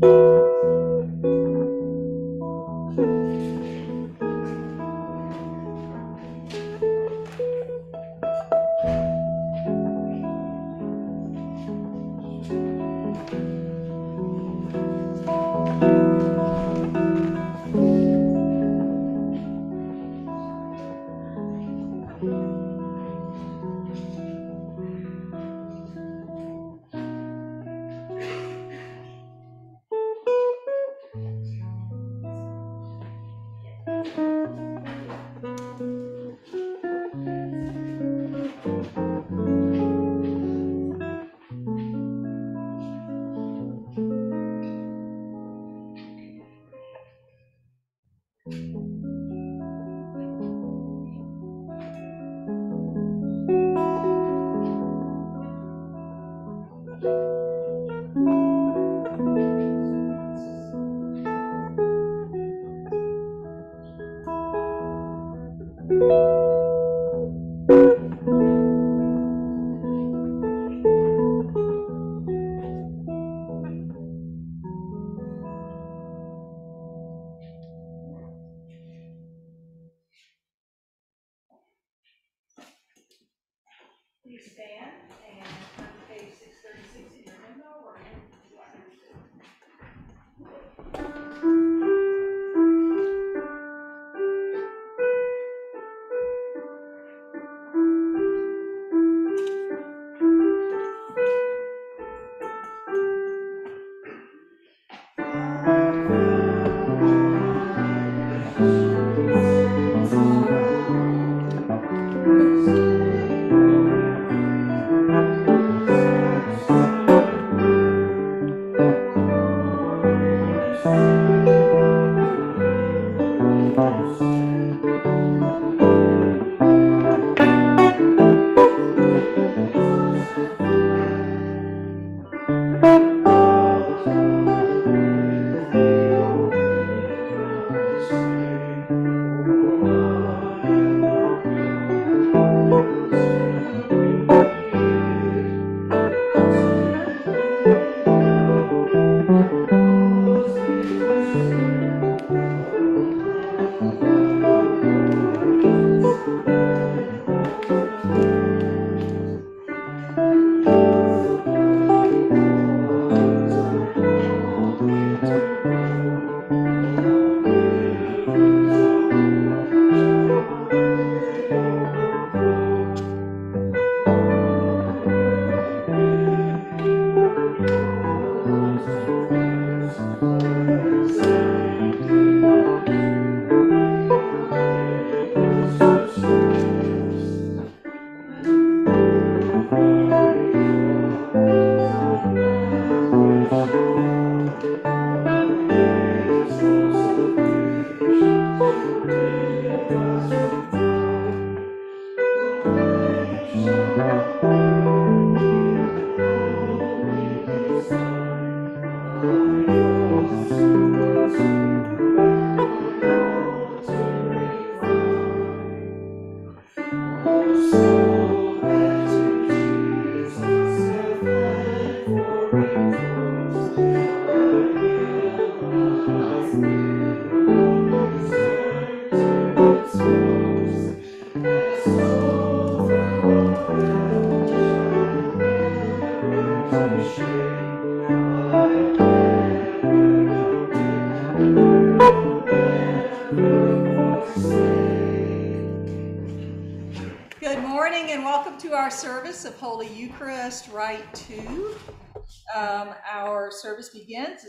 Please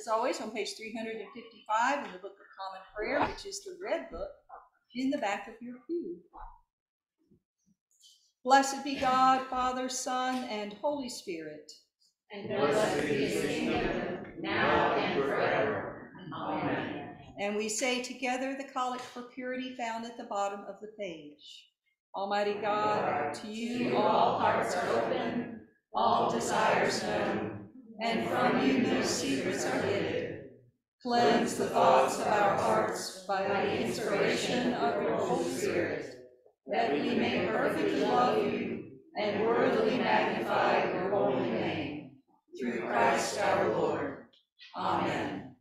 as always, on page 355 in the Book of Common Prayer, which is the red book in the back of your pew. Blessed be God, Father, Son, and Holy Spirit. And blessed be his kingdom, now and forever. Amen. And we say together the collect for purity found at the bottom of the page. Almighty God, to you all hearts are open, all desires known, and from you no secrets are hidden. Cleanse the thoughts of our hearts by the inspiration of your Holy Spirit, that we may perfectly love you and worthily magnify your holy name. Through Christ our Lord. Amen.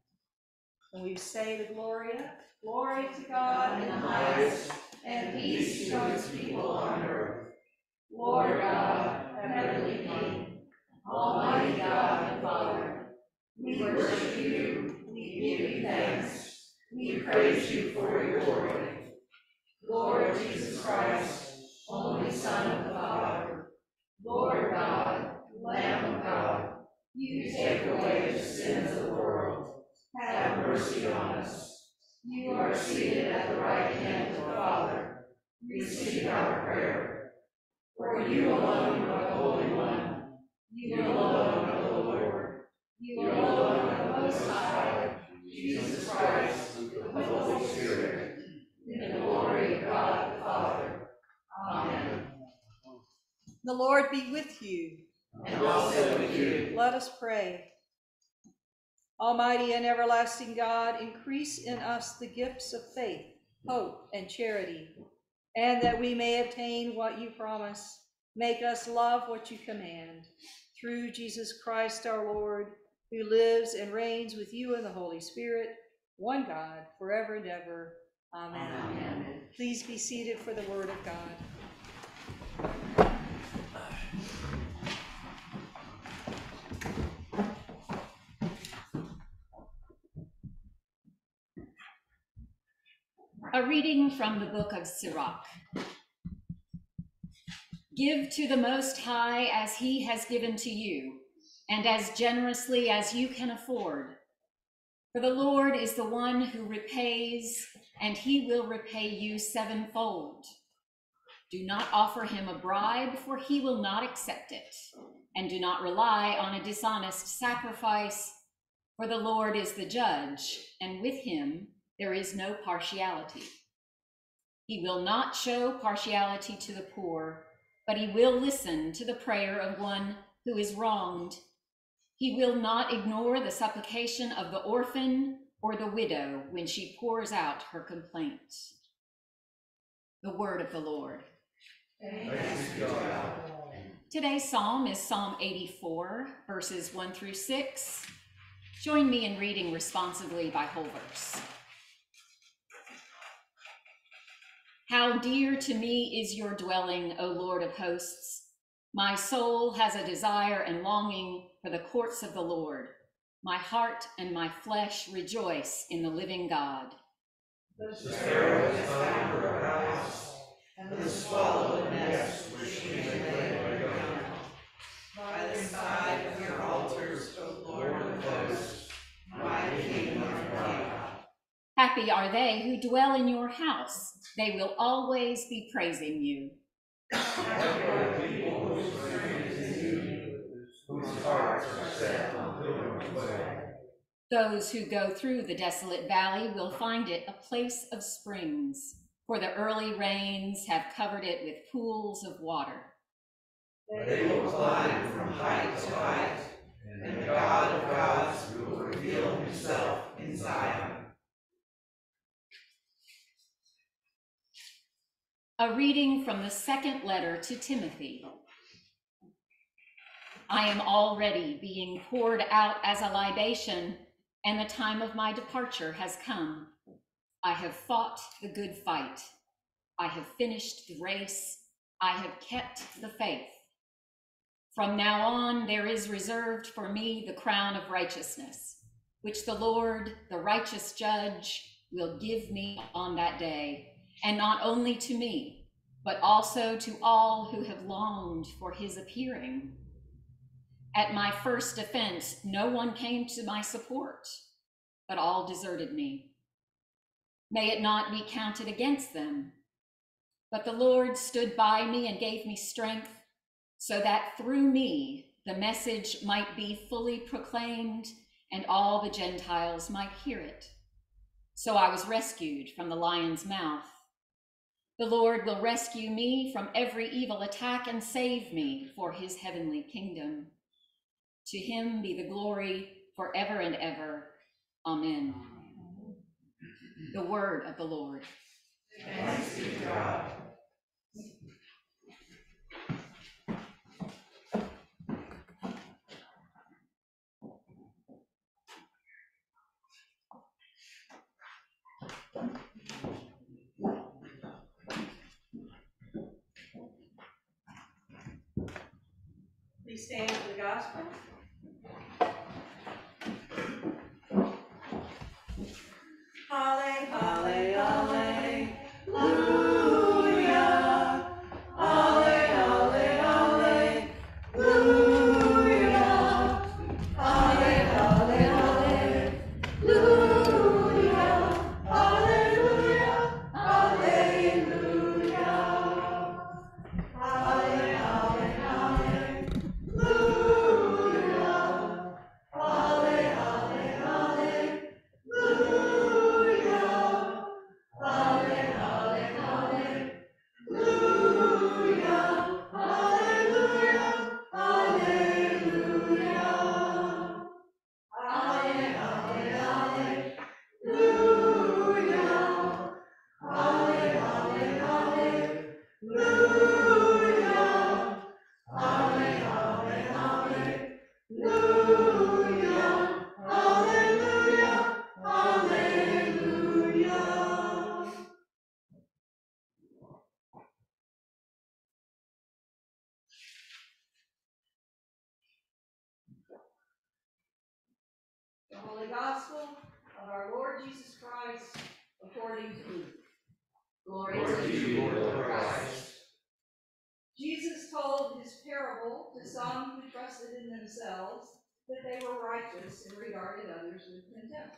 We say the Gloria, glory to God in the highest, and peace to his people on earth. Lord God, heavenly King, Almighty God and Father, we worship you, we give you thanks, we praise you for your glory. Lord Jesus Christ, only Son of the Father, Lord God, Lamb of God, you take away the sins of the world. Have mercy on us. You are seated at the right hand of the Father. Receive our prayer. For you alone are the Holy One. You alone are the Lord. You alone are Most High. Jesus Christ, the Holy Spirit. In the glory of God the Father. Amen. The Lord be with you. And also with you. Let us pray. Almighty and everlasting God, increase in us the gifts of faith, hope, and charity, and that we may obtain what you promise. Make us love what you command. Through Jesus Christ our Lord, who lives and reigns with you in the Holy Spirit, one God, forever and ever. Amen. Amen. Please be seated for the word of God. A reading from the book of Sirach. Give to the Most High as he has given to you, and as generously as you can afford. For the Lord is the one who repays, and he will repay you sevenfold. Do not offer him a bribe, for he will not accept it, and do not rely on a dishonest sacrifice, for the Lord is the judge, and with him there is no partiality. He will not show partiality to the poor, but he will listen to the prayer of one who is wronged. He will not ignore the supplication of the orphan or the widow when she pours out her complaint. The word of the Lord. Today's psalm is Psalm 84, verses 1 through 6. Join me in reading responsively by whole verse. How dear to me is your dwelling, O Lord of hosts. My soul has a desire and longing for the courts of the Lord. My heart and my flesh rejoice in the living God. The sparrow found her house, and the swallow a nest where she Happy are they who dwell in your house. They will always be praising you. Those who go through the desolate valley will find it a place of springs, for the early rains have covered it with pools of water. They will climb from height to height, and the God of gods will reveal himself in Zion. A reading from the second letter to Timothy. I am already being poured out as a libation, and the time of my departure has come. I have fought the good fight. I have finished the race. I have kept the faith. From now on, there is reserved for me the crown of righteousness, which the Lord, the righteous judge, will give me on that day, and not only to me, but also to all who have longed for his appearing. At my first defense, no one came to my support, but all deserted me. May it not be counted against them. But the Lord stood by me and gave me strength so that through me the message might be fully proclaimed and all the Gentiles might hear it. So I was rescued from the lion's mouth. The Lord will rescue me from every evil attack and save me for his heavenly kingdom. To him be the glory forever and ever. Amen. The word of the Lord. Thanks be God. Please stand for the gospel. Halle, halle, halle, righteous and regarded others with contempt.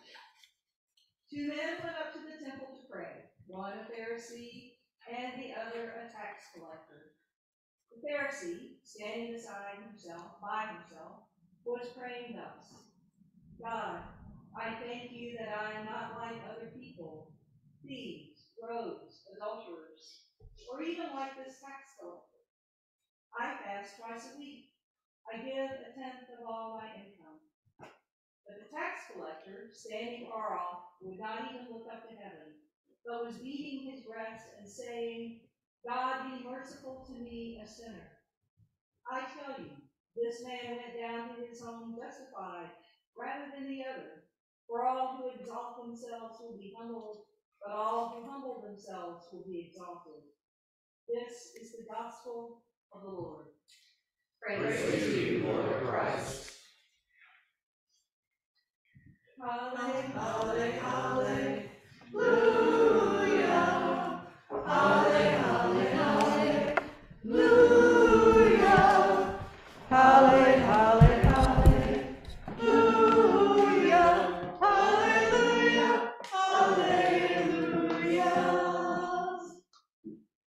Two men went up to the temple to pray, one a Pharisee and the other a tax collector. The Pharisee, standing beside himself, by himself, was praying thus, God, I thank you that I am not like other people, thieves, rogues, adulterers, or even like this tax collector. I fast twice a week. I give a tenth of all my income. But the tax collector, standing far off, would not even look up to heaven, but was beating his breast and saying, God be merciful to me, a sinner. I tell you, this man went down to his home justified rather than the other. For all who exalt themselves will be humbled, but all who humble themselves will be exalted. This is the gospel of the Lord. Praise to you, Lord Christ. Halle, Halle, halle, Hallelujah. Halle, halle, hallelujah. Halle, halle, hallelujah. Hallelujah. Hallelujah.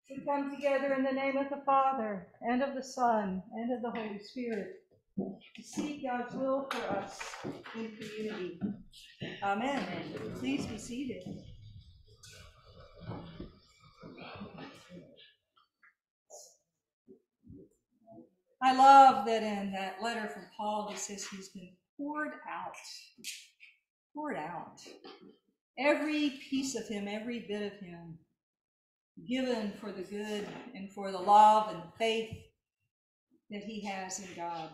We come together in the name of the Father, and of the Son, and of the Holy Spirit, to seek God's will for us in community. Amen. Please be seated. I love that in that letter from Paul, he says he's been poured out, poured out. Every piece of him, every bit of him, given for the good and for the love and faith that he has in God.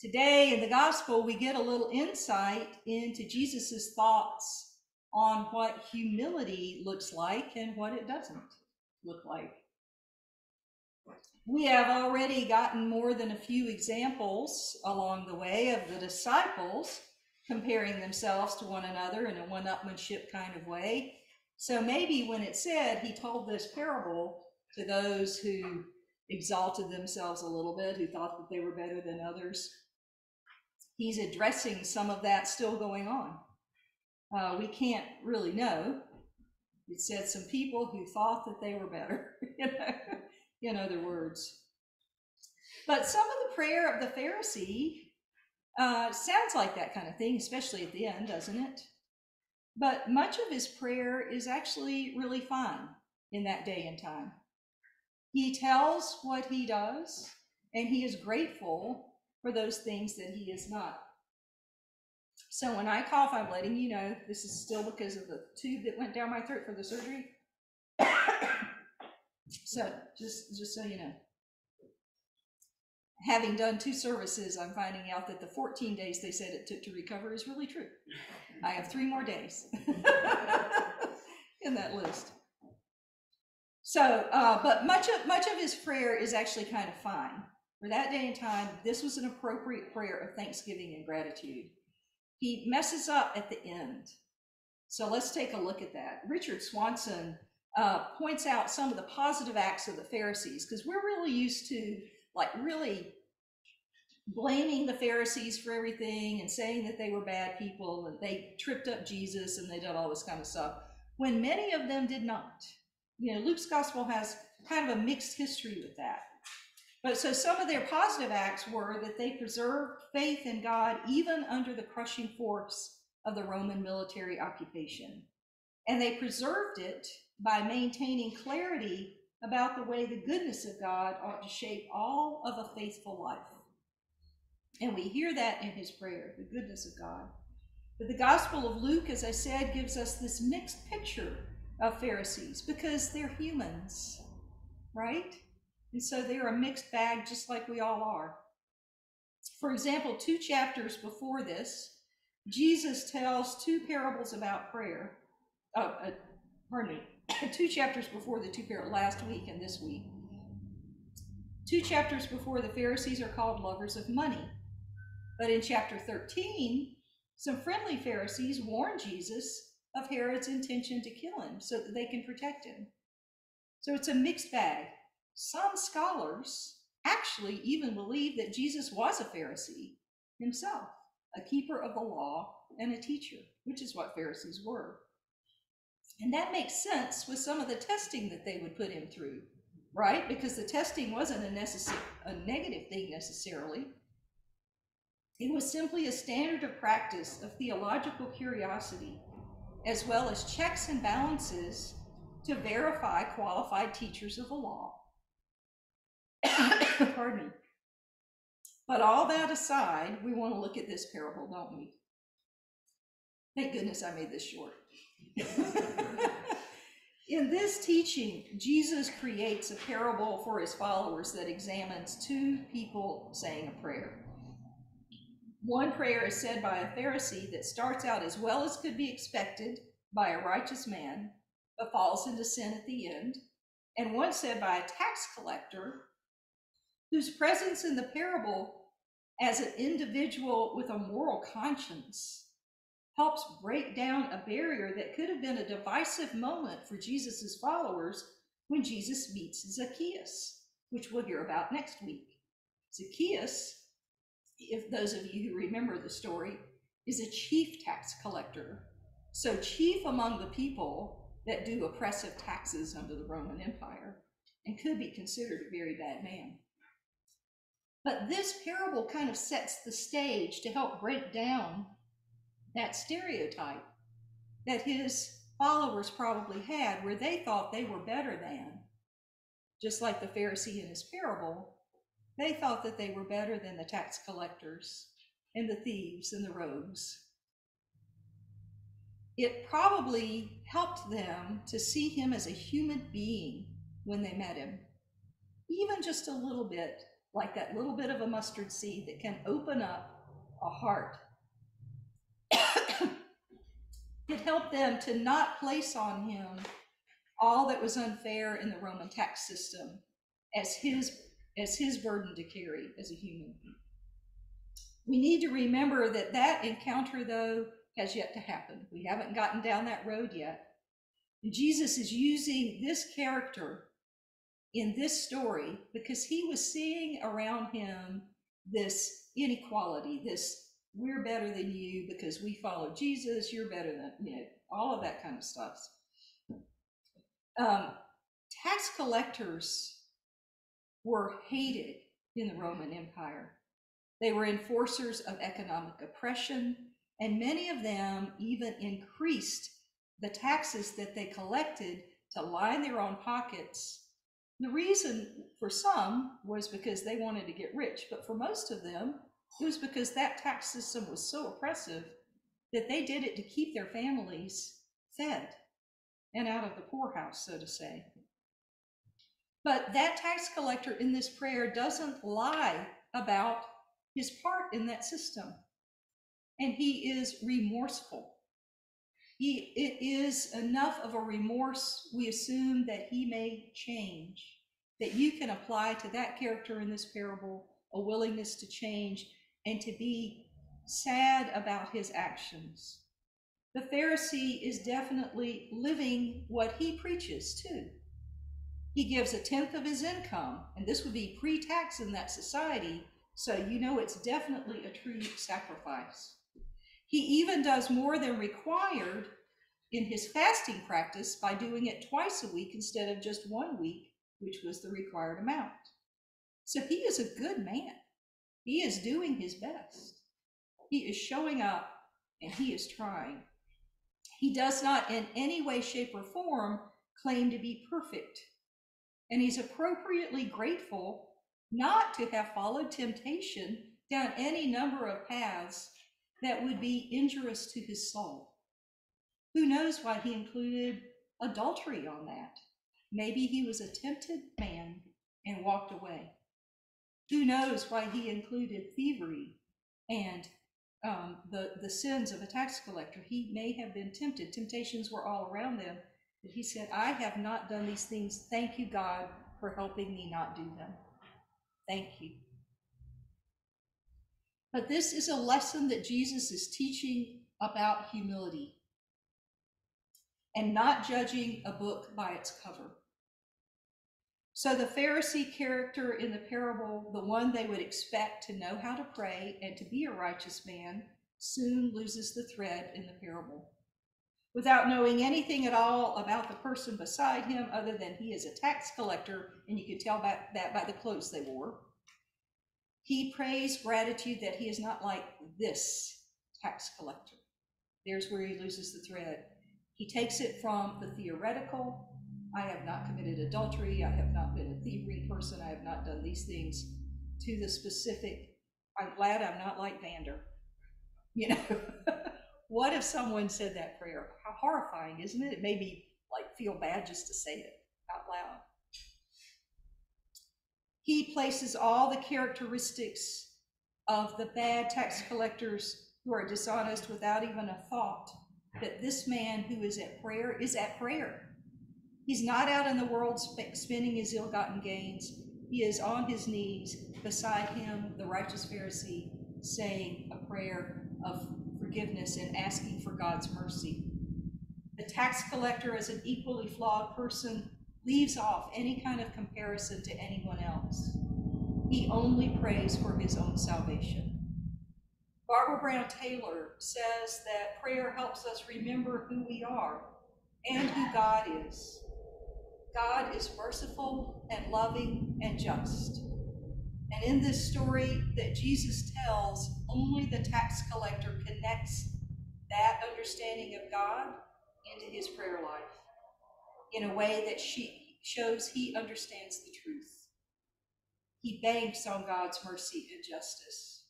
Today in the gospel, we get a little insight into Jesus' thoughts on what humility looks like and what it doesn't look like. We have already gotten more than a few examples along the way of the disciples comparing themselves to one another in a one upmanship kind of way, So maybe when it said he told this parable to those who exalted themselves a little bit, who thought that they were better than others, he's addressing some of that still going on. Uh, we can't really know. It said some people who thought that they were better, you know, in other words. But some of the prayer of the Pharisee uh, sounds like that kind of thing, especially at the end, doesn't it? But much of his prayer is actually really fine in that day and time. He tells what he does, and he is grateful for those things that he is not. So when I cough, I'm letting you know this is still because of the tube that went down my throat for the surgery. so just just so you know. Having done two services, I'm finding out that the 14 days they said it took to recover is really true. I have three more days in that list. So, uh, but much of much of his prayer is actually kind of fine. For that day and time, this was an appropriate prayer of thanksgiving and gratitude. He messes up at the end. So let's take a look at that. Richard Swanson uh, points out some of the positive acts of the Pharisees because we're really used to like really blaming the Pharisees for everything and saying that they were bad people and they tripped up Jesus and they did all this kind of stuff when many of them did not. You know, Luke's gospel has kind of a mixed history with that. But so some of their positive acts were that they preserved faith in God even under the crushing force of the Roman military occupation. And they preserved it by maintaining clarity about the way the goodness of God ought to shape all of a faithful life. And we hear that in his prayer, the goodness of God. But the Gospel of Luke, as I said, gives us this mixed picture of Pharisees because they're humans, right? And so they're a mixed bag, just like we all are. For example, two chapters before this, Jesus tells two parables about prayer. Oh, uh, pardon me, two chapters before the two parables, last week and this week. Two chapters before, the Pharisees are called lovers of money. But in chapter 13, some friendly Pharisees warn Jesus of Herod's intention to kill him so that they can protect him. So it's a mixed bag. Some scholars actually even believe that Jesus was a Pharisee himself, a keeper of the law and a teacher, which is what Pharisees were. And that makes sense with some of the testing that they would put him through, right? Because the testing wasn't a, a negative thing necessarily. It was simply a standard of practice of theological curiosity, as well as checks and balances to verify qualified teachers of the law. Pardon me. But all that aside, we want to look at this parable, don't we? Thank goodness I made this short. In this teaching, Jesus creates a parable for his followers that examines two people saying a prayer. One prayer is said by a Pharisee that starts out as well as could be expected by a righteous man, but falls into sin at the end, and one said by a tax collector whose presence in the parable as an individual with a moral conscience helps break down a barrier that could have been a divisive moment for Jesus' followers when Jesus meets Zacchaeus, which we'll hear about next week. Zacchaeus, if those of you who remember the story, is a chief tax collector. So, chief among the people that do oppressive taxes under the Roman Empire and could be considered a very bad man. But this parable kind of sets the stage to help break down that stereotype that his followers probably had, where they thought they were better than. Just like the Pharisee in his parable, they thought that they were better than the tax collectors and the thieves and the rogues. It probably helped them to see him as a human being when they met him, even just a little bit like that little bit of a mustard seed that can open up a heart. it helped them to not place on him all that was unfair in the Roman tax system as his as his burden to carry as a human. We need to remember that that encounter though has yet to happen. We haven't gotten down that road yet. Jesus is using this character in this story because he was seeing around him this inequality, this we're better than you because we follow Jesus, you're better than, you know, all of that kind of stuff. Um, tax collectors were hated in the Roman Empire. They were enforcers of economic oppression, and many of them even increased the taxes that they collected to line their own pockets. The reason for some was because they wanted to get rich, but for most of them, it was because that tax system was so oppressive that they did it to keep their families fed and out of the poorhouse, so to say. But that tax collector in this prayer doesn't lie about his part in that system. And he is remorseful. He, it is enough of a remorse, we assume, that he may change, that you can apply to that character in this parable a willingness to change and to be sad about his actions. The Pharisee is definitely living what he preaches too. He gives a tenth of his income, and this would be pre tax in that society, so you know it's definitely a true sacrifice. He even does more than required in his fasting practice by doing it twice a week instead of just one week, which was the required amount. So he is a good man. He is doing his best. He is showing up and he is trying. He does not in any way, shape, or form claim to be perfect. And he's appropriately grateful not to have followed temptation down any number of paths that would be injurious to his soul. Who knows why he included adultery on that? Maybe he was a tempted man and walked away. Who knows why he included thievery and um, the, the sins of a tax collector? He may have been tempted. Temptations were all around them. But he said, I have not done these things. Thank you, God, for helping me not do them. Thank you. But this is a lesson that Jesus is teaching about humility and not judging a book by its cover. So the Pharisee character in the parable, the one they would expect to know how to pray and to be a righteous man, soon loses the thread in the parable. Without knowing anything at all about the person beside him, other than he is a tax collector, and you could tell that by the clothes they wore, he prays gratitude that he is not like this tax collector. There's where he loses the thread. He takes it from the theoretical I have not committed adultery, I have not been a thievery person, I have not done these things, to the specific, I'm glad I'm not like Vander. You know, what if someone said that prayer? How horrifying, isn't it? It made me like feel bad just to say it out loud. He places all the characteristics of the bad tax collectors who are dishonest without even a thought that this man who is at prayer is at prayer He's not out in the world spending his ill gotten gains. He is on his knees beside him, the righteous Pharisee, saying a prayer of forgiveness and asking for God's mercy. The tax collector, is an equally flawed person, leaves off any kind of comparison to anyone else. He only prays for his own salvation. Barbara Brown Taylor says that prayer helps us remember who we are and who God is. God is merciful and loving and just. And in this story that Jesus tells, only the tax collector connects that understanding of God into his prayer life in a way that she shows he understands the truth. He banks on God's mercy and justice.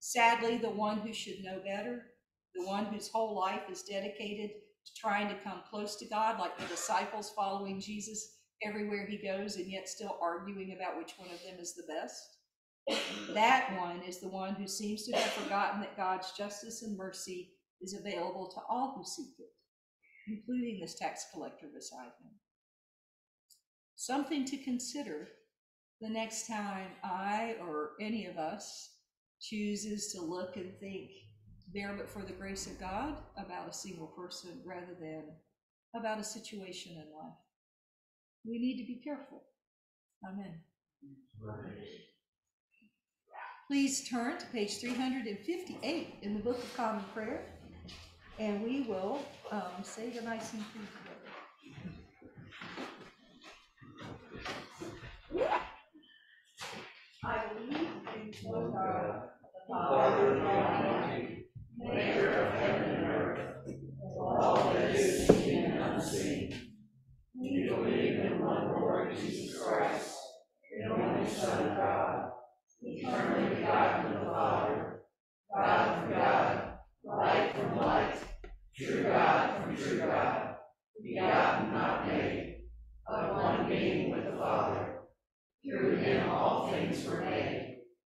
Sadly, the one who should know better, the one whose whole life is dedicated to trying to come close to God, like the disciples following Jesus everywhere he goes and yet still arguing about which one of them is the best. That one is the one who seems to have forgotten that God's justice and mercy is available to all who seek it, including this tax collector beside him. Something to consider the next time I or any of us chooses to look and think there but for the grace of God about a single person rather than about a situation in life. We need to be careful. Amen. Please turn to page 358 in the Book of Common Prayer, and we will um, say the Nicene Creed together. I in one God, the Father Almighty, maker of heaven and earth, of all that is seen and unseen. We believe in one Lord Jesus Christ, the only Son of God, eternally begotten of the Father, God from God, light from light, true God from true God, begotten, not made, of one being with the Father. Through him all things were made.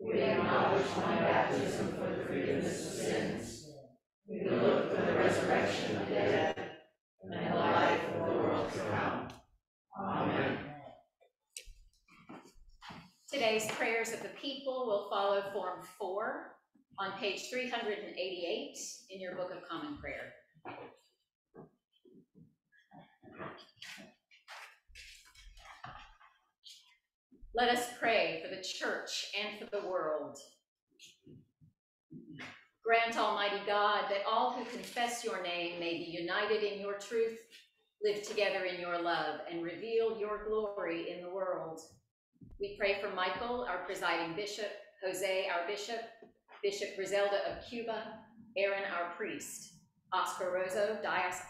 We acknowledge one baptism for the forgiveness of sins. We look for the resurrection of the dead and the life of the world to come. Amen. Today's prayers of the people will follow Form 4 on page 388 in your Book of Common Prayer. Let us pray for the church and for the world. Grant, Almighty God, that all who confess your name may be united in your truth, live together in your love, and reveal your glory in the world. We pray for Michael, our presiding bishop, Jose, our bishop, Bishop Griselda of Cuba, Aaron, our priest, Oscar dios-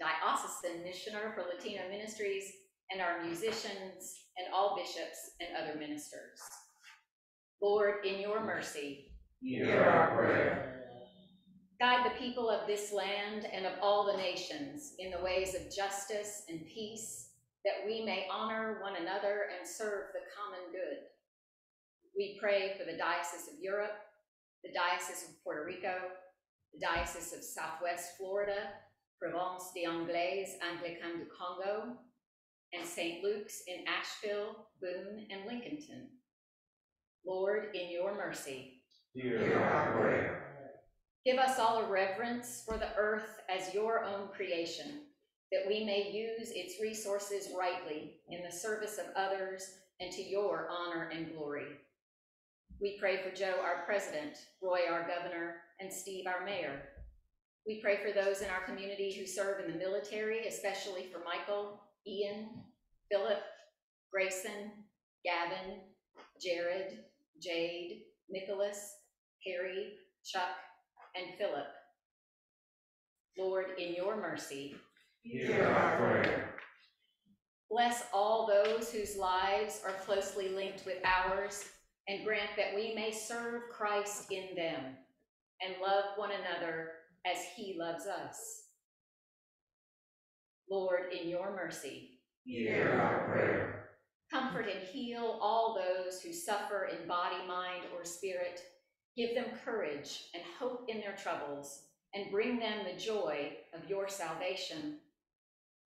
diocesan missioner for Latino ministries, and our musicians, and all bishops and other ministers. Lord, in your mercy, Hear our prayer. guide the people of this land and of all the nations in the ways of justice and peace, that we may honor one another and serve the common good. We pray for the Diocese of Europe, the Diocese of Puerto Rico, the Diocese of Southwest Florida, Province de L'Eglise Anglicane du Congo, and St. Luke's in Asheville, Boone, and Lincolnton. Lord, in your mercy, Hear our prayer. Give us all a reverence for the earth as your own creation, that we may use its resources rightly in the service of others and to your honor and glory. We pray for Joe, our president, Roy, our governor, and Steve, our mayor. We pray for those in our community who serve in the military, especially for Michael, Ian, Philip, Grayson, Gavin, Jared, Jade, Nicholas, Harry, Chuck, and Philip. Lord, in your mercy, Hear our prayer. bless all those whose lives are closely linked with ours, and grant that we may serve Christ in them and love one another as he loves us. Lord, in your mercy, Hear our prayer. comfort and heal all those who suffer in body, mind, or spirit. Give them courage and hope in their troubles, and bring them the joy of your salvation.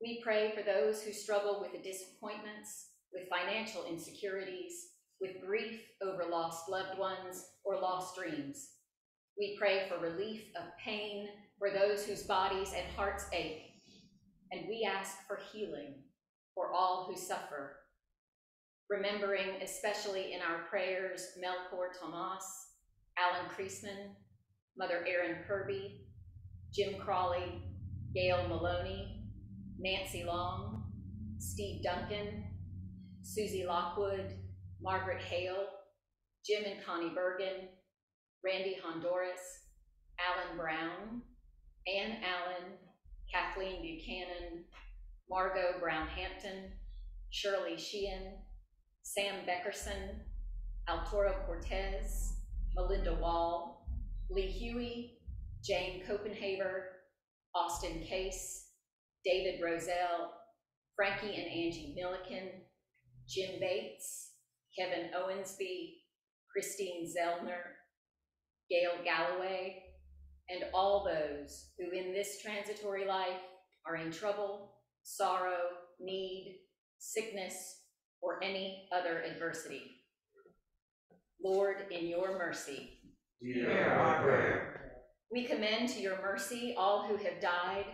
We pray for those who struggle with the disappointments, with financial insecurities, with grief over lost loved ones or lost dreams. We pray for relief of pain for those whose bodies and hearts ache. And we ask for healing for all who suffer. Remembering especially in our prayers Melchor Tomas, Alan Creasman, Mother Erin Kirby, Jim Crawley, Gail Maloney, Nancy Long, Steve Duncan, Susie Lockwood, Margaret Hale, Jim and Connie Bergen, Randy Honduras, Alan Brown, Ann Allen, Kathleen Buchanan, Margot Brown Hampton, Shirley Sheehan, Sam Beckerson, Altoro Cortez, Melinda Wall, Lee Huey, Jane Copenhaver, Austin Case, David Roselle, Frankie and Angie Milliken, Jim Bates, Kevin Owensby, Christine Zellner, Gail Galloway, and all those who in this transitory life are in trouble, sorrow, need, sickness, or any other adversity. Lord, in your mercy, Hear our prayer. we commend to your mercy all who have died,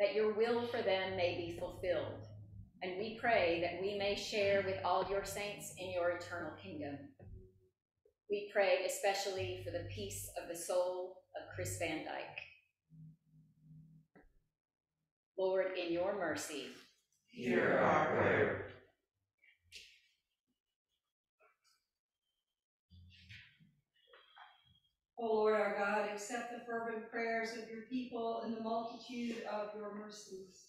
that your will for them may be fulfilled. And we pray that we may share with all your saints in your eternal kingdom. We pray especially for the peace of the soul Chris Van Dyke. Lord, in your mercy, Hear our prayer. O Lord our God, accept the fervent prayers of your people and the multitude of your mercies.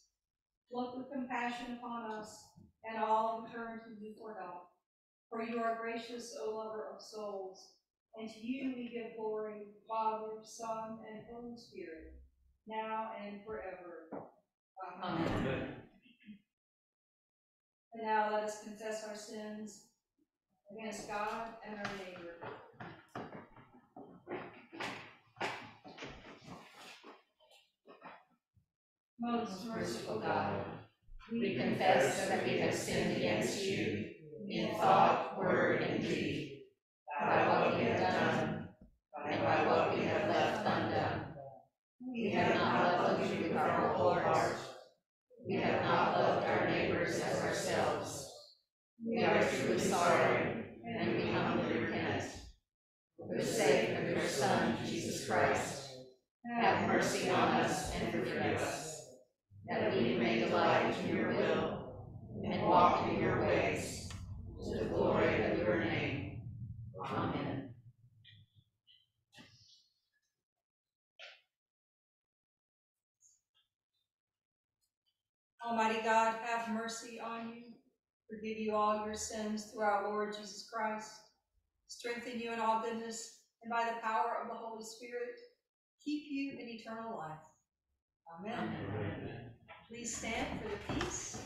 Look with compassion upon us and all who turn to you for help. For you are gracious, O lover of souls, and to you we give glory, Father, Son, and Holy Spirit, now and forever. Amen. And now let us confess our sins against God and our neighbor. Most merciful God, we confess that we have sinned against you in thought, word, and deed, by what we have done, and by what we have left undone. We have not loved you with our whole heart. We have not loved our neighbors as ourselves. We are truly sorry, and we humbly repent. For the sake of your Son, Jesus Christ, have mercy on us and forgive us, that we may delight in your will and walk in your ways, to the glory of your name. Amen. Almighty God, have mercy on you, forgive you all your sins through our Lord Jesus Christ, strengthen you in all goodness, and by the power of the Holy Spirit, keep you in eternal life. Amen. Please stand for the peace.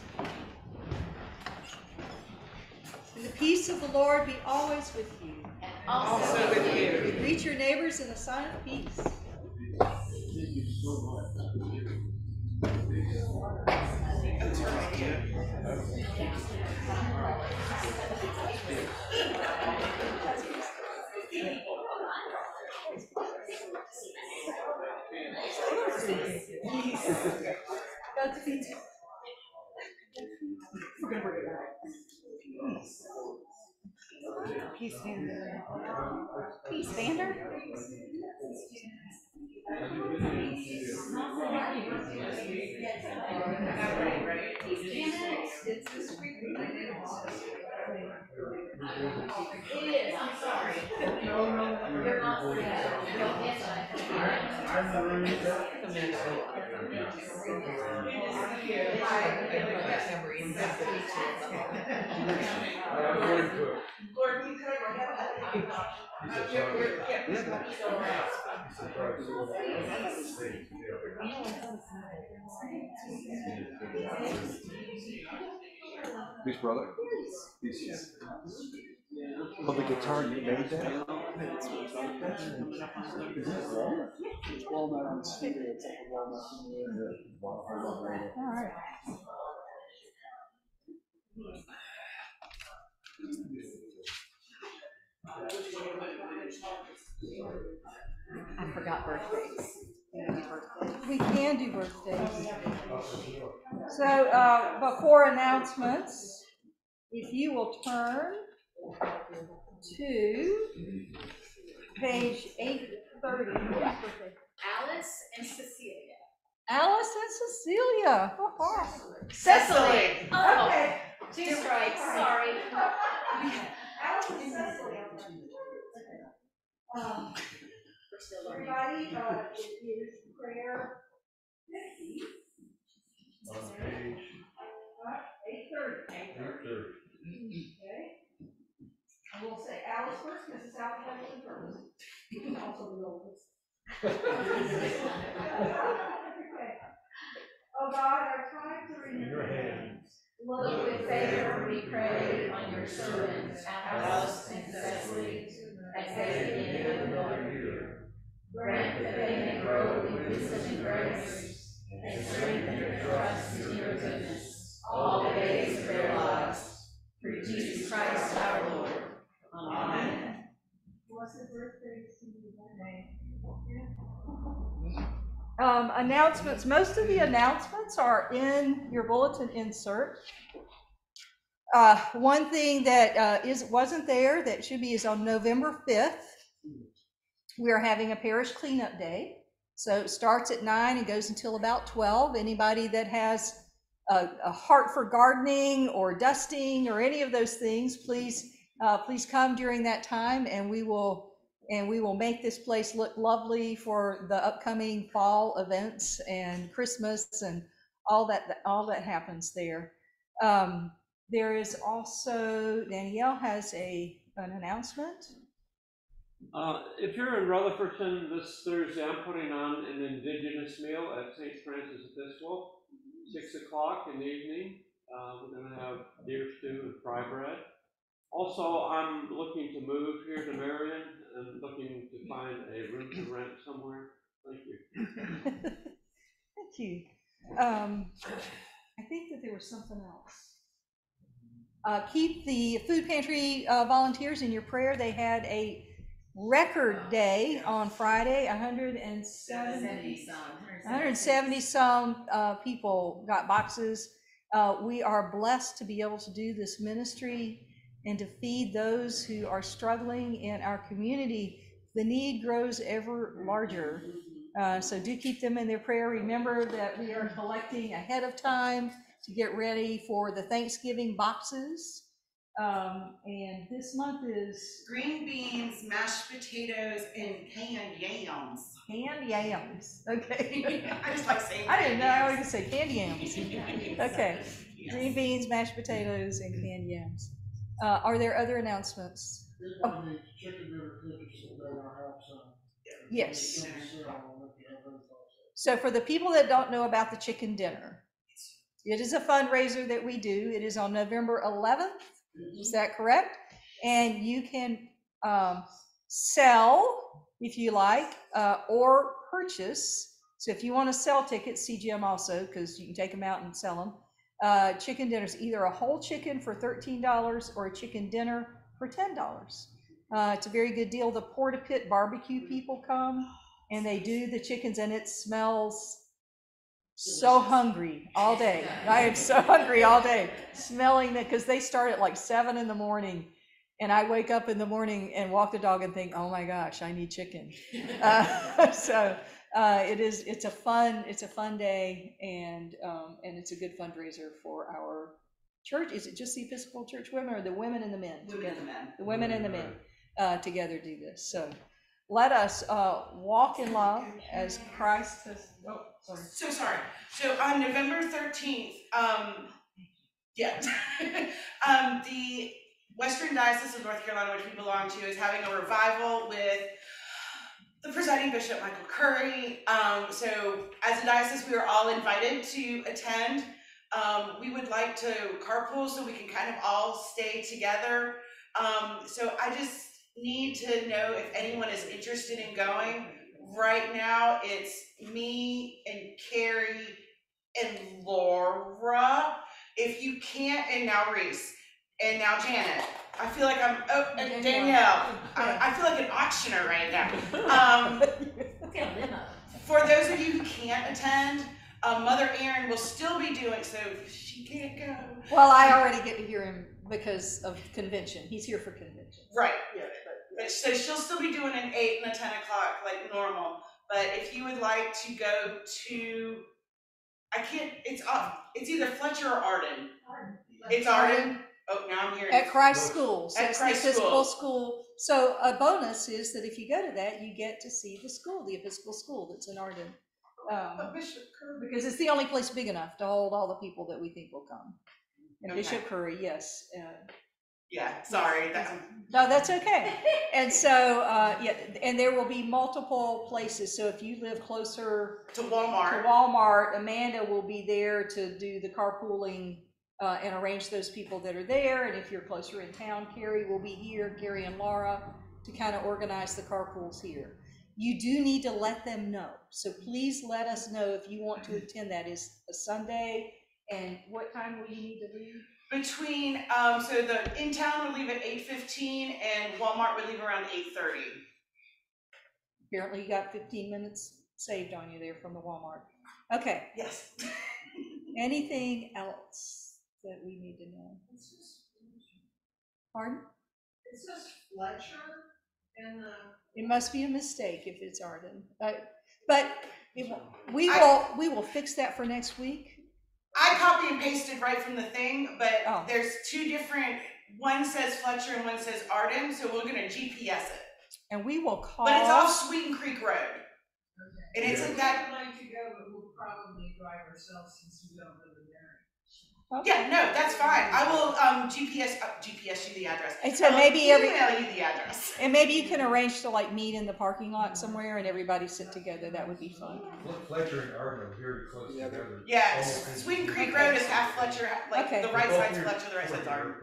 And the peace of the Lord be always with you. And also with you. Greet your neighbors in a sign of peace. That's a feature. We're it. Peace, Vander? It is, I'm sorry. Could Peace, brother. Peace. Oh, the guitar, you made that? Walnut? Walnut cedar, it's like a walnut. All right. I forgot birthdays. We can do birthdays. So, uh, before announcements, if you will turn to page eight thirty. Alice and Cecilia. Alice and Cecilia. Cecily. Oh, two strikes, sorry. Um, everybody, uh, it is prayer fifty. Eight thirty. Eight thirty. Okay. And we'll say Alice first, because it's alphabetical first. You can also the oldest. Oh God, our times are in your hands. Look with favor, we pray, on your servants, Alice and Cecily, as they begin another year. Grant that they may grow in wisdom and grace, and strengthen their trust in your goodness, all the days of their lives. Through Jesus Christ our Lord. Amen. Blessed birthday to you, my name. Um, announcements, most of the announcements are in your bulletin insert. Uh, one thing that, uh, is, wasn't there that should be is on November fifth. We are having a parish cleanup day. So it starts at nine and goes until about twelve. Anybody that has a, a heart for gardening or dusting or any of those things, please, uh, please come during that time and we will and we will make this place look lovely for the upcoming fall events and Christmas and all that, all that happens there. Um, there is also, Danielle has a, an announcement. Uh, if you're in Rutherfordton this Thursday, I'm putting on an indigenous meal at St. Francis Episcopal, six o'clock in the evening. Uh, we're gonna have deer stew and fry bread. Also, I'm looking to move here to Marion and looking to find a room to rent somewhere. Thank you. Thank you. Um, I think that there was something else. Uh, keep the food pantry uh, volunteers in your prayer. They had a record day on Friday, hundred and seventy. 170 some uh, people got boxes. Uh, we are blessed to be able to do this ministry and to feed those who are struggling in our community. The need grows ever larger. Uh, so do keep them in their prayer. Remember that we are collecting ahead of time to get ready for the Thanksgiving boxes. Um, and this month is Green beans, mashed potatoes, and canned yams. canned yams. Okay. I just like saying. I didn't know. I canned always say yams. yams. Okay. Yes. Green beans, mashed potatoes, and canned yams. Uh, are there other announcements? They're gonna make chicken dinner cookies so they're gonna have some. Yes. Some sale, I'll let you have those also. So for the people that don't know about the chicken dinner, it is a fundraiser that we do. It is on November 11th. Is that correct? And you can um, sell if you like, uh, or purchase. So if you want to sell tickets, CGM also, because you can take them out and sell them. Uh, chicken dinners, either a whole chicken for $13 or a chicken dinner for $10. Uh, it's a very good deal. The Porta Pit barbecue people come and they do the chickens and it smells so hungry all day. I am so hungry all day smelling that because they start at like seven in the morning. And I wake up in the morning and walk the dog and think, oh my gosh, I need chicken. Uh, so uh, it is, it's a fun, it's a fun day and, um, and it's a good fundraiser for our church. Is it just the Episcopal Church women or the women and the men? Women together? and men. The women and the men uh, together do this. So let us uh, walk in love as Christ has. Oh, sorry. So sorry. So on November thirteenth, um, yeah, um, the Western Diocese of North Carolina, which we belong to, is having a revival with the presiding bishop, Michael Curry. Um, so as a diocese, we are all invited to attend. Um, we would like to carpool so we can kind of all stay together. Um, so I just need to know if anyone is interested in going. Right now, it's me and Carrie and Laura. If you can't, and now Reese, and now Janet. I feel like I'm, oh, and Danielle. I, I feel like an auctioneer right now. Um, for those of you who can't attend, uh, Mother Erin will still be doing, so she can't go. Well, I already get to hear him because of convention. He's here for convention. Right, Yeah, But so she'll still be doing an eight and a ten o'clock like normal. But if you would like to go to, I can't. It's off. It's either Fletcher or Arden. It's Arden. Oh, now I'm hearing. At Christ School, so At it's the Christ Episcopal School. School. So a bonus is that if you go to that, you get to see the school, the Episcopal School that's in Arden. Um, Bishop Kirby. because it's the only place big enough to hold all the people that we think will come. And Okay. Bishop Curry, yes, uh, Yeah, sorry, that, no, that's okay. And so, uh, yeah, and there will be multiple places, so if you live closer to to Walmart. Walmart, Amanda will be there to do the carpooling uh, and arrange those people that are there. And if you're closer in town, Carrie will be here, Carrie and Laura, to kind of organize the carpools here. You do need to let them know. So please let us know if you want to attend that. Is a Sunday, and what time will you need to leave? Between, um, so the in town would leave at eight fifteen and Walmart would leave around eight thirty. Apparently, you got 15 minutes saved on you there from the Walmart. Okay, Yes. anything else that we need to know? Pardon? It says Fletcher and the. It must be a mistake if it's Arden, but, but it won't- we I- will, we will fix that for next week. I copy and pasted right from the thing, but Oh. there's two different, one says Fletcher and one says Arden, so we're gonna GPS it. And we will call. But it's off Sweeten Creek Road. And it's like that, I'd like to go, but we'll probably drive ourselves since we don't live in there. Okay. yeah, no, that's fine. I will, um, GPS, uh, GPS you the address. And so I will maybe every, Email you the address. and maybe you can arrange to like meet in the parking lot somewhere and everybody sit together. That would be fun. Fletcher and Arden are very close together. Yes, Almost Sweeten Creek Okay. Road is half Fletcher, like Okay. the right Both side's Fletcher, the right toward side's Arden.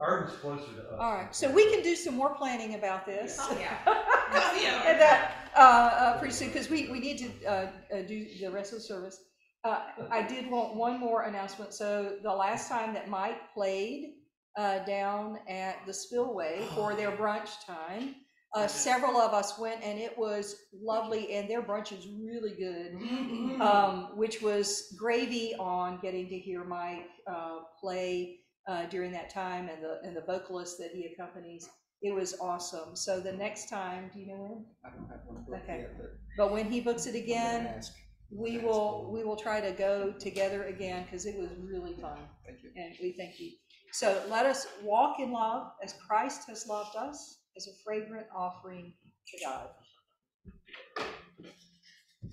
Arden's closer to us. All right, so we can do some more planning about this. Oh, yeah. And that, uh, uh, pretty soon, because we, we need to, uh, uh, do the rest of the service. Uh, I did want one more announcement. So the last time that Mike played, uh, down at the Spillway for their brunch time, uh, several of us went and it was lovely and their brunch is really good. Mhm. Um, which was gravy on getting to hear Mike, uh, play, uh, during that time and the, and the vocalist that he accompanies. It was awesome. So the next time, do you know when? I don't have one booked Okay. yet, but But when he books it again we will, we will try to go together again because it was really fun. Thank you. And we thank you. So let us walk in love as Christ has loved us as a fragrant offering to God.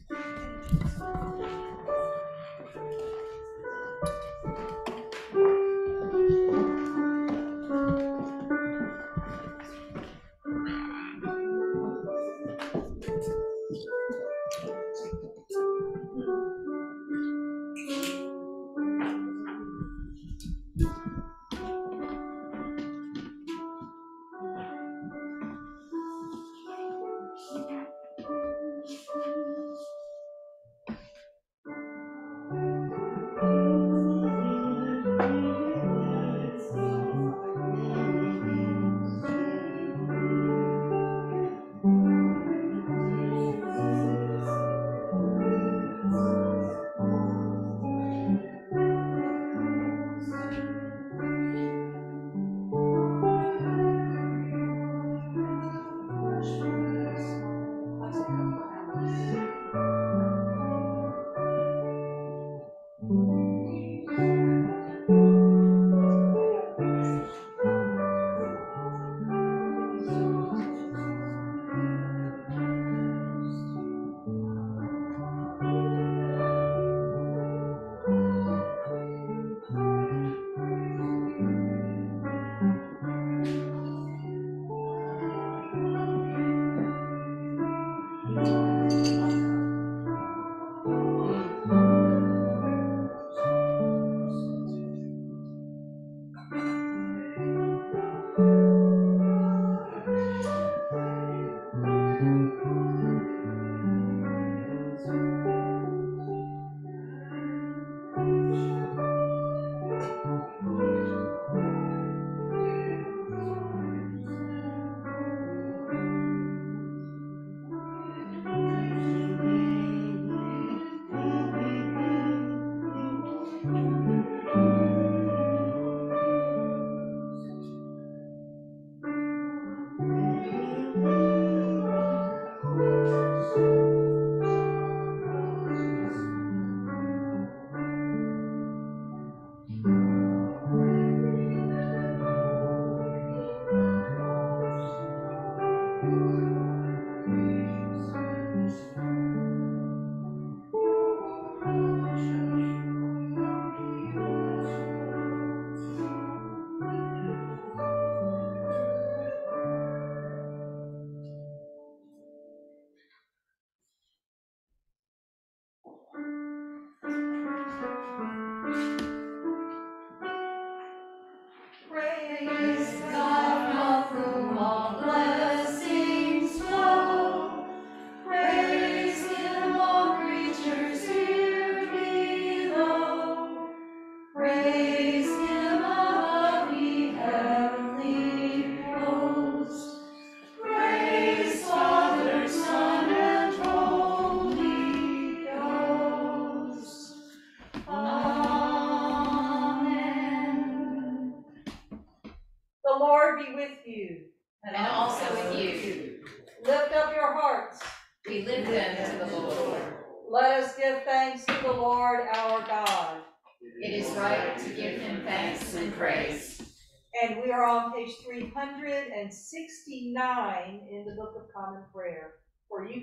Thank you.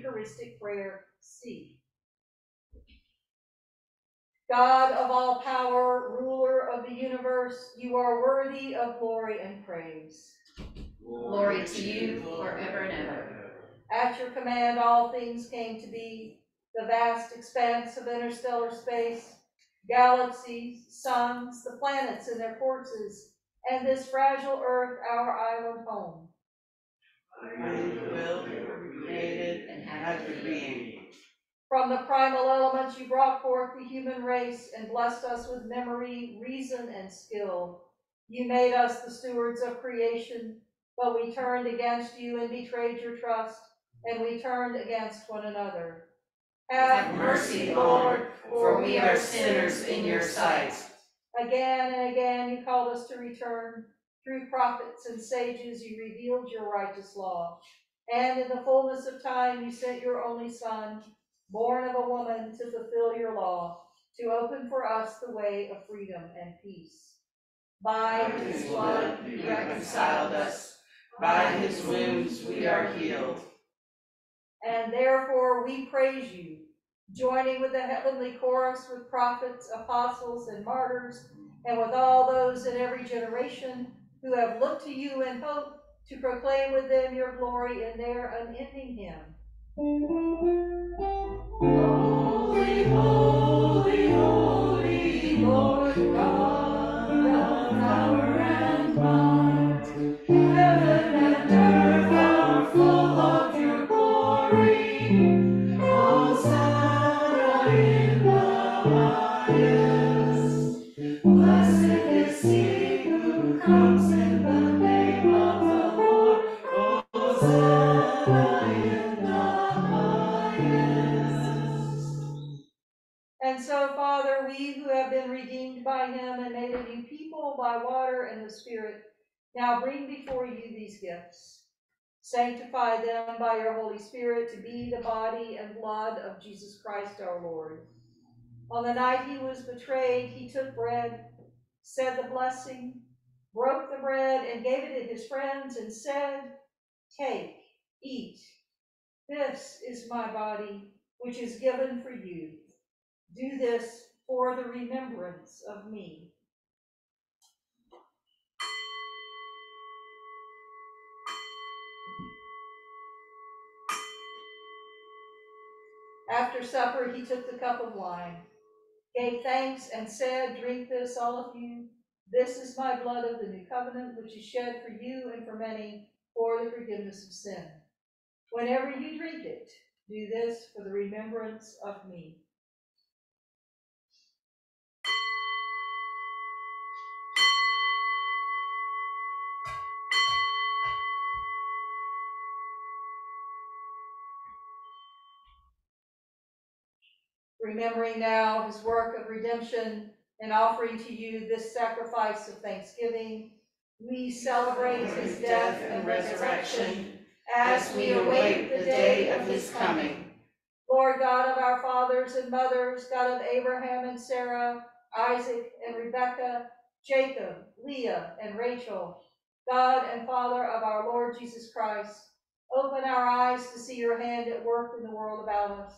Eucharistic Prayer C. God of all power, ruler of the universe, you are worthy of glory and praise. Glory to you forever and ever. At your command, all things came to be, the vast expanse of interstellar space, galaxies, suns, the planets and their courses, and this fragile earth, our island home. By your will, you were created and had your being. From the primal elements, you brought forth the human race and blessed us with memory, reason, and skill. You made us the stewards of creation, but we turned against you and betrayed your trust, and we turned against one another. Have mercy, Lord, for we are sinners in your sight. Again and again you called us to return. Through prophets and sages you revealed your righteous law. And in the fullness of time you sent your only Son, born of a woman, to fulfill your law, to open for us the way of freedom and peace. By his blood he reconciled us. By his wounds we are healed. And therefore we praise you, joining with the heavenly chorus with prophets, apostles, and martyrs, and with all those in every generation who have looked to you in hope to proclaim with them your glory in their unending hymn. By water and the Spirit, now bring before you these gifts. Sanctify them by your Holy Spirit to be the body and blood of Jesus Christ our Lord. On the night he was betrayed, he took bread, said the blessing, broke the bread, and gave it to his friends, and said, Take, eat. This is my body, which is given for you. Do this for the remembrance of me. After supper, he took the cup of wine, gave thanks, and said, Drink this, all of you. This is my blood of the new covenant, which is shed for you and for many for the forgiveness of sin. Whenever you drink it, do this for the remembrance of me. Remembering now his work of redemption and offering to you this sacrifice of thanksgiving, we celebrate his death and resurrection as we await the day of his coming. Lord God of our fathers and mothers, God of Abraham and Sarah, Isaac and Rebekah, Jacob, Leah and Rachel, God and Father of our Lord Jesus Christ, open our eyes to see your hand at work in the world about us.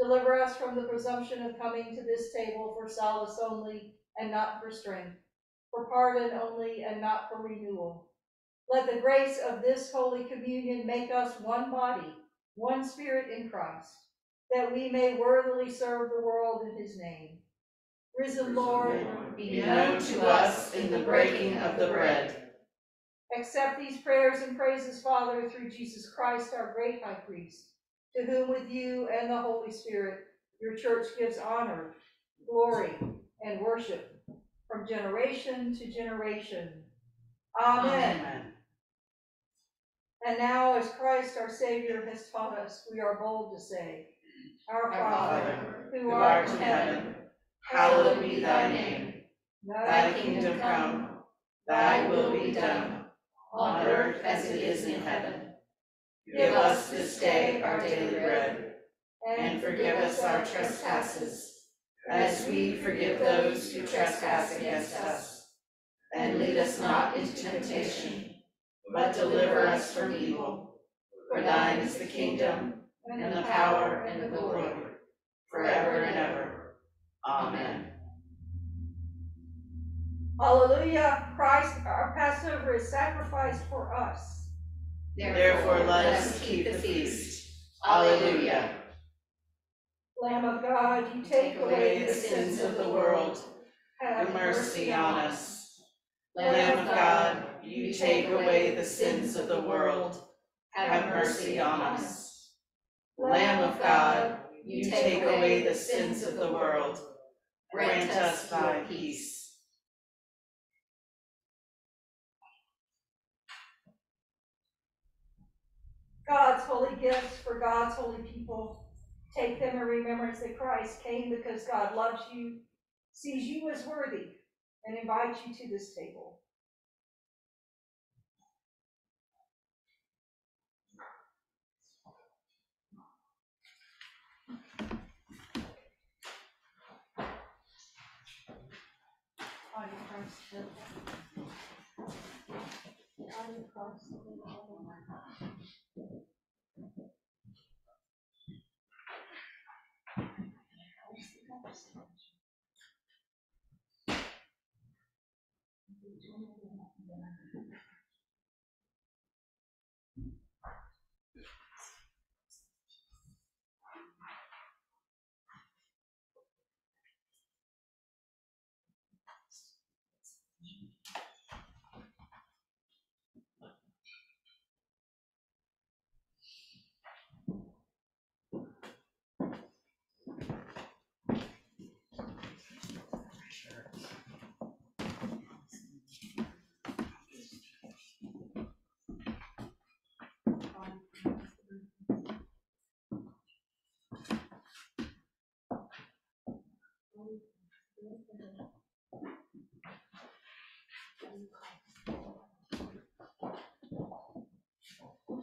Deliver us from the presumption of coming to this table for solace only and not for strength, for pardon only and not for renewal. Let the grace of this holy communion make us one body, one spirit in Christ, that we may worthily serve the world in his name. Risen Lord, Be known to us in the breaking of the bread. accept these prayers and praises, Father, through Jesus Christ, our great high priest, to whom with you and the Holy Spirit your church gives honor, glory, and worship from generation to generation. Amen. And now, as Christ our Savior has taught us, we are bold to say, Our Our Father, who art in heaven, hallowed be thy name. Thy kingdom come, thy will be done, on earth as it is in heaven. Give us this day our daily bread, and forgive us our trespasses, as we forgive those who trespass against us. And lead us not into temptation, but deliver us from evil. For thine is the kingdom, and the power, and the glory, forever and ever. Amen. Hallelujah, Christ, our Passover is sacrificed for us. Therefore, let us keep the feast. Alleluia. Lamb of God, you Take away the sins of the world. Have mercy on us. Lamb of God, you take away the sins of the world. Have mercy on us. Lamb of God, you take away the sins of the world. Grant us thy peace. God's holy gifts for God's holy people. Take them in remembrance that Christ came because God loves you, sees you as worthy, and invites you to this table. Body of Christ. Body of Christ. question.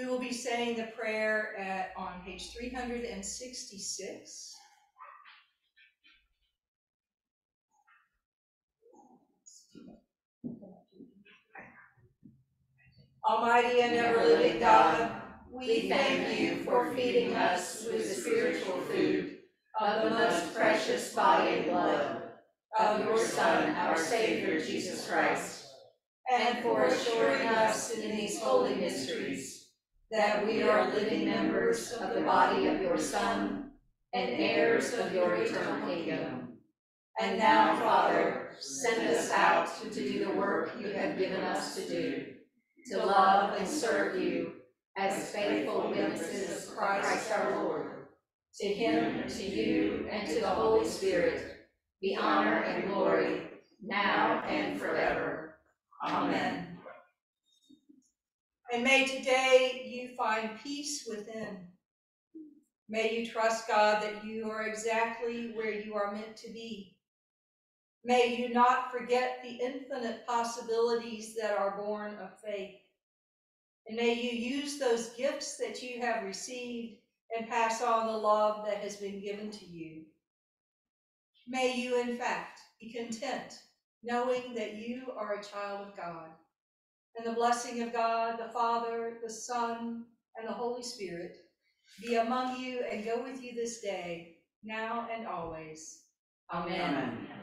We will be saying the prayer at, on page three hundred and sixty-six. Almighty and ever-living God, We thank you for feeding us with the spiritual food of the most precious body and blood of your Son, our Savior, Jesus Christ, and for assuring us in these holy mysteries that we are living members of the body of your Son and heirs of your eternal kingdom. And now, Father, send us out to do the work you have given us to do, to love and serve you as faithful witnesses of Christ our Lord. To him, to you, and to the Holy Spirit be honor and glory, now and forever. Amen. And may today you find peace within. May you trust God that you are exactly where you are meant to be. May you not forget the infinite possibilities that are born of faith. And may you use those gifts that you have received and pass on the love that has been given to you. May you, in fact, be content knowing that you are a child of God. And the blessing of God, the Father, the Son, and the Holy Spirit be among you and go with you this day, now and always. Amen. Amen.